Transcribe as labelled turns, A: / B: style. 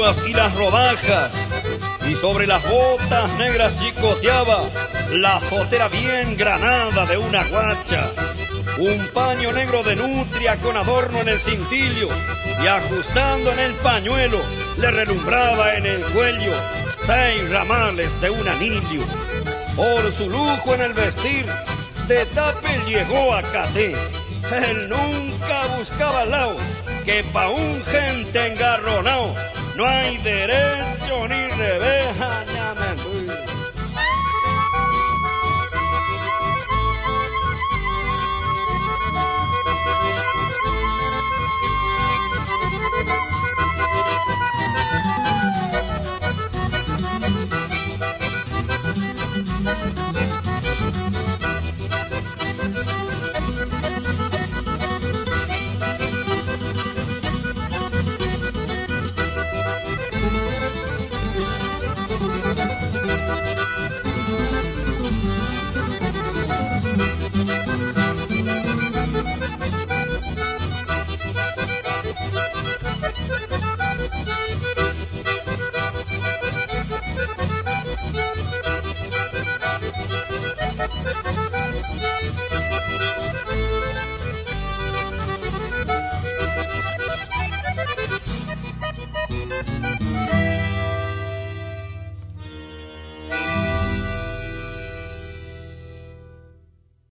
A: y las rodajas, y sobre las botas negras chicoteaba la sotera bien granada de una guacha. Un paño negro de nutria con adorno en el cintillo y ajustando en el pañuelo le relumbraba en el cuello seis ramales de un anillo. Por su lujo en el vestir, de tape llegó a Caté. Él nunca buscaba lado que pa' un gente engarronado no hay derecho ni reveja